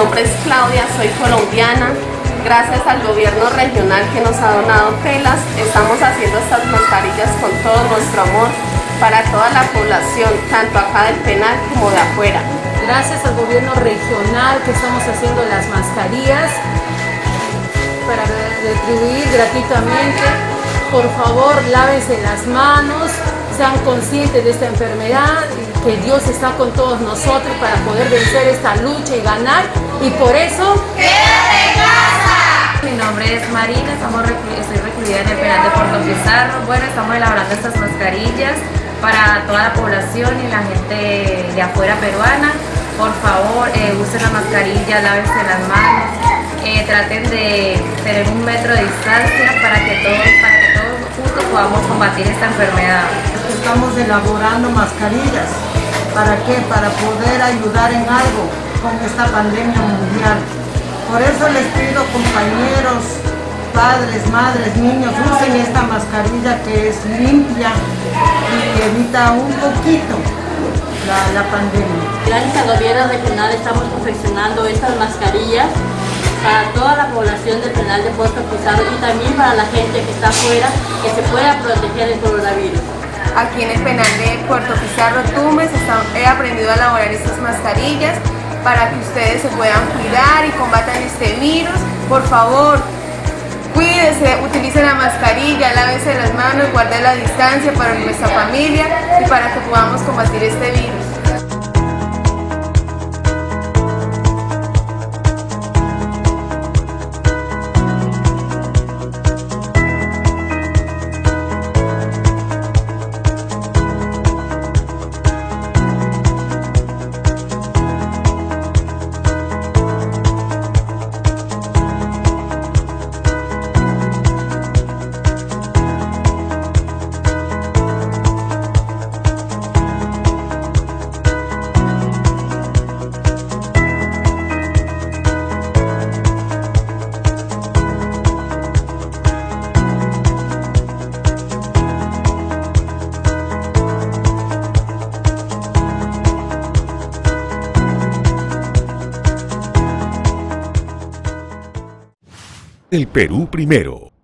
nombre es Claudia, soy colombiana. Gracias al gobierno regional que nos ha donado telas, estamos haciendo estas mascarillas con todo nuestro amor para toda la población, tanto acá del penal como de afuera. Gracias al gobierno regional que estamos haciendo las mascarillas para retribuir gratuitamente. Por favor, lávense las manos, sean conscientes de esta enfermedad, que Dios está con todos nosotros para poder vencer esta lucha y ganar. Y por eso... ¡Quédate casa! Mi nombre es Marina, estamos estoy recluida en el penal de Puerto Pizarro. Bueno, estamos elaborando estas mascarillas para toda la población y la gente de afuera peruana. Por favor, eh, usen la mascarilla, lávense las manos, eh, traten de tener un metro de distancia para que todos, para que todos juntos podamos combatir esta enfermedad. Estamos elaborando mascarillas. ¿Para qué? Para poder ayudar en algo con esta pandemia mundial. Por eso les pido compañeros, padres, madres, niños, usen esta mascarilla que es limpia y evita un poquito la, pandemia. Gracias al gobierno regional estamos confeccionando estas mascarillas para toda la población del penal de Puerto Pizarro y también para la gente que está afuera que se pueda proteger del coronavirus. Aquí en el penal de Puerto Pizarro Tumes he aprendido a elaborar estas mascarillas para que ustedes se puedan cuidar y combatan este virus. Por favor, cuídense, utilicen la mascarilla, lávense las manos, guarden la distancia para nuestra familia y para que podamos combatir este virus. El Perú primero.